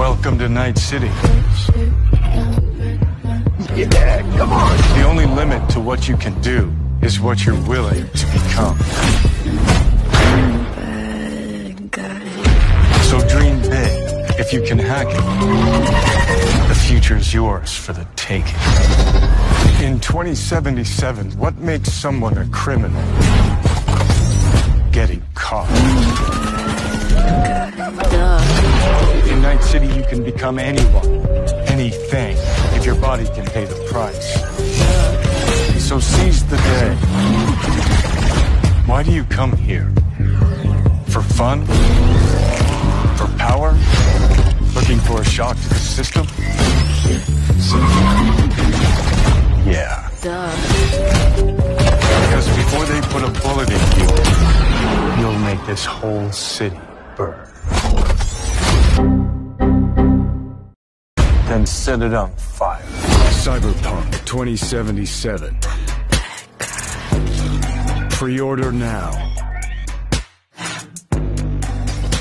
Welcome to Night City. Yeah, come on. The only limit to what you can do is what you're willing to become. So dream big if you can hack it. The future's yours for the taking. In 2077, what makes someone a criminal? Getting caught. City, you can become anyone, anything, if your body can pay the price. So seize the day. Why do you come here? For fun? For power? Looking for a shock to the system? Yeah. Duh. Because before they put a bullet in you, you'll make this whole city burn. Then set it on fire. Cyberpunk 2077. Pre-order now.